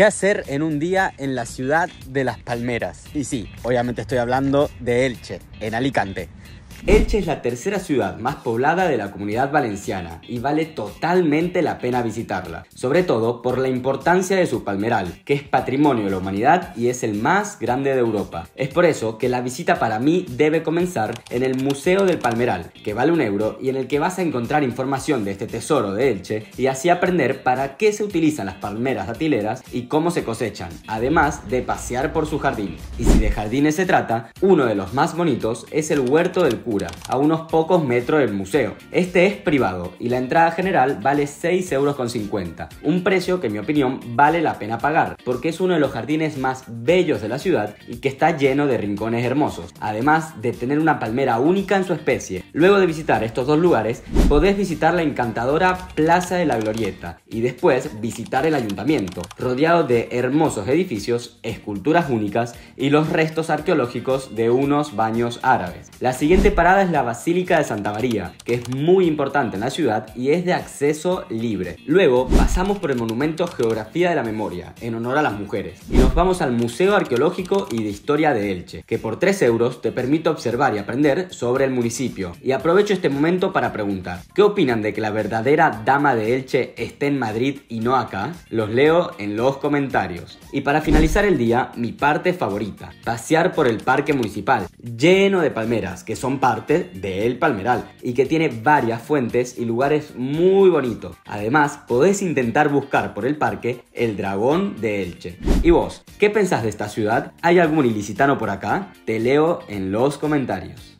¿Qué hacer en un día en la ciudad de las palmeras? Y sí, obviamente estoy hablando de Elche, en Alicante. Elche es la tercera ciudad más poblada de la comunidad valenciana y vale totalmente la pena visitarla, sobre todo por la importancia de su palmeral, que es patrimonio de la humanidad y es el más grande de Europa. Es por eso que la visita para mí debe comenzar en el Museo del Palmeral, que vale un euro y en el que vas a encontrar información de este tesoro de Elche y así aprender para qué se utilizan las palmeras datileras y cómo se cosechan, además de pasear por su jardín. Y si de jardines se trata, uno de los más bonitos es el Huerto del a unos pocos metros del museo. Este es privado y la entrada general vale 6,50 euros, un precio que en mi opinión vale la pena pagar, porque es uno de los jardines más bellos de la ciudad y que está lleno de rincones hermosos, además de tener una palmera única en su especie. Luego de visitar estos dos lugares, podés visitar la encantadora Plaza de la Glorieta y después visitar el ayuntamiento, rodeado de hermosos edificios, esculturas únicas y los restos arqueológicos de unos baños árabes. La siguiente parada es la Basílica de Santa María, que es muy importante en la ciudad y es de acceso libre. Luego pasamos por el monumento Geografía de la Memoria, en honor a las mujeres, y nos vamos al Museo Arqueológico y de Historia de Elche, que por 3 euros te permite observar y aprender sobre el municipio. Y aprovecho este momento para preguntar, ¿qué opinan de que la verdadera dama de Elche esté en Madrid y no acá? Los leo en los comentarios. Y para finalizar el día, mi parte favorita, pasear por el parque municipal, lleno de palmeras, que son parte de El Palmeral y que tiene varias fuentes y lugares muy bonitos. Además, podés intentar buscar por el parque el dragón de Elche. ¿Y vos? ¿Qué pensás de esta ciudad? ¿Hay algún ilicitano por acá? Te leo en los comentarios.